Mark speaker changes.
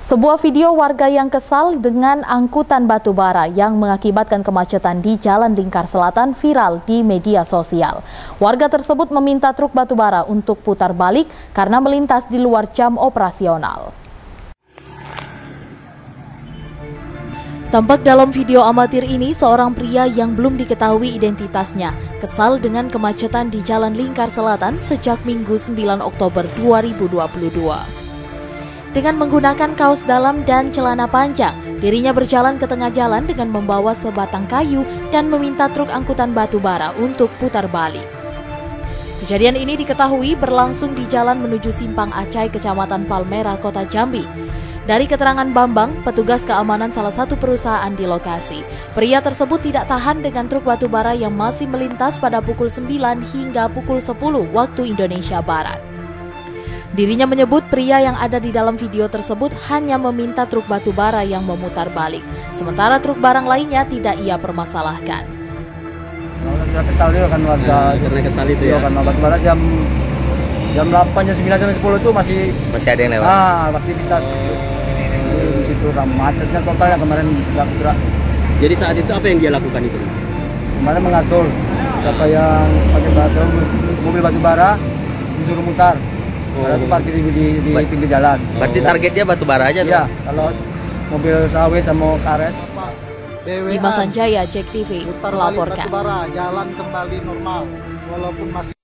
Speaker 1: Sebuah video warga yang kesal dengan angkutan batu bara yang mengakibatkan kemacetan di Jalan Lingkar Selatan viral di media sosial. Warga tersebut meminta truk batu bara untuk putar balik karena melintas di luar jam operasional. Tampak dalam video amatir ini seorang pria yang belum diketahui identitasnya kesal dengan kemacetan di Jalan Lingkar Selatan sejak Minggu 9 Oktober 2022. Dengan menggunakan kaos dalam dan celana panjang, dirinya berjalan ke tengah jalan dengan membawa sebatang kayu dan meminta truk angkutan batu bara untuk putar balik. Kejadian ini diketahui berlangsung di jalan menuju Simpang Acai, Kecamatan Palmera, Kota Jambi. Dari keterangan Bambang, petugas keamanan salah satu perusahaan di lokasi, pria tersebut tidak tahan dengan truk batu bara yang masih melintas pada pukul 9 hingga pukul 10 waktu Indonesia Barat. Dirinya menyebut pria yang ada di dalam video tersebut hanya meminta truk batu bara yang memutar balik, sementara truk barang lainnya tidak ia permasalahkan.
Speaker 2: Sudah kesal dia kan warga
Speaker 3: karena kesal itu ya.
Speaker 2: Kan batu bara jam jam 8 jam 9 jam 10 itu masih
Speaker 3: masih ada yang lewat.
Speaker 2: Ah, aktivitas di situ kan macetnya total ya kemarin gerak-gerak.
Speaker 3: Jadi saat itu apa yang dia lakukan itu?
Speaker 2: Kemarin mengatur siapa yang pakai batu mobil batu bara disuruh mutar. Oh. itu parkir di, di, di pinggir jalan.
Speaker 3: Berarti targetnya batu bara aja tuh?
Speaker 2: Iya, kalau mobil sawit sama karet.
Speaker 1: Bima Sanjaya, Jack TV, melaporkan.
Speaker 4: jalan kembali normal, walaupun masih